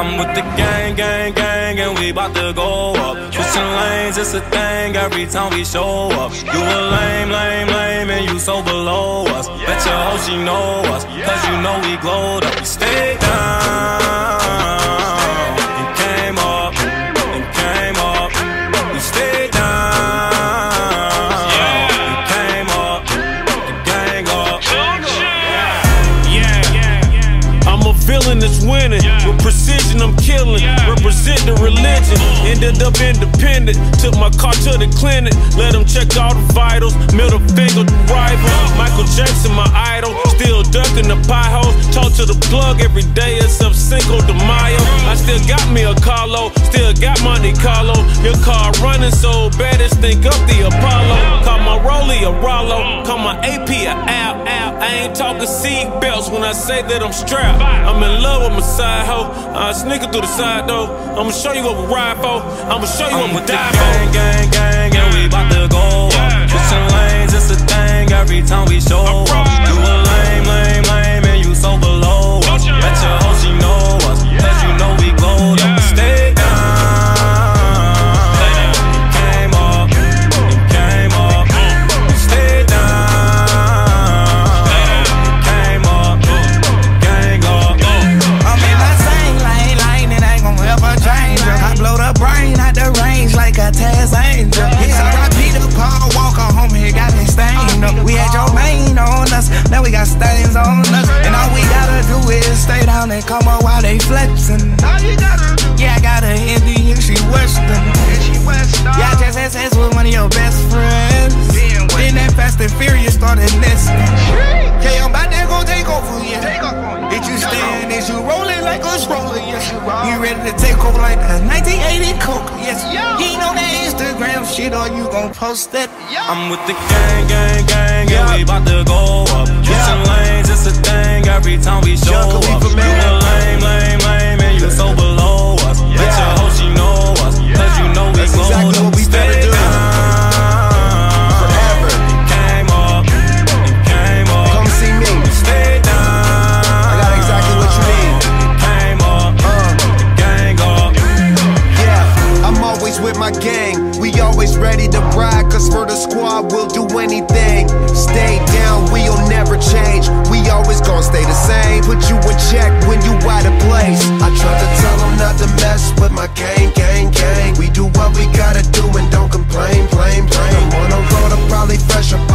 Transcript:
I'm with the gang, gang, gang, and we bout to go up. Switching lanes, it's a thing every time we show up. You a lame, lame, lame, and you so below us. Bet your hoe she know us, cause you know we glowed up. We stay down. Villain that's winning. With precision, I'm killing. Represent the religion. Ended up independent. Took my car to the clinic. Let them check all the vitals. Middle finger to rival. Michael Jackson, my idol. Still ducking the pie holes. Talk to the plug every day except Cinco de Mayo. I still got me a Carlo. Still got Monte Carlo. Your car running so bad, it's think up the Apollo. Call a Rollo. Call my AP a Al. I ain't talking seat belts when I say that I'm strapped. I'm in love with my side hoe. I sneaking through the side door. I'ma show you what we ride for. I'ma show you what I'm we die for. gang, gang, and we bout to go up. Angel. It's alright, Peter Paul Walker, homie, got me stained up. We had your main on us, now we got stains on us. And all we gotta do is stay down and come up while they flexing. Yeah, I got a Indian, she Western. Yeah, I just had sex with one of your best friends. Then that Fast and Furious started nesting. Yeah, I'm about to go take over, yeah. Is you stand, is you rolling like a stroller, yes. You ready to take over like a 1980 Coke, gon' post that? I'm with the gang, gang, gang, and we bout to go up. Switching lanes, it's a thing every time we show up. You a lame, lame, lame, and you so below us. Bet your hoe she know us, cause you know we That's exactly up. what we Stay better do. Forever. And Came up, and came up. Come see me. I got exactly what you need. And Came up, Uh. and gang up. Yeah, I'm always with my gang cause for the squad we'll do anything. Stay down, we'll never change. We always gonna stay the same. Put you in check when you out of place. I try to tell them not to mess with my gang, gang, gang. We do what we gotta do and don't complain, blame, blame. I'm on a road, I'm probably fresh, I'm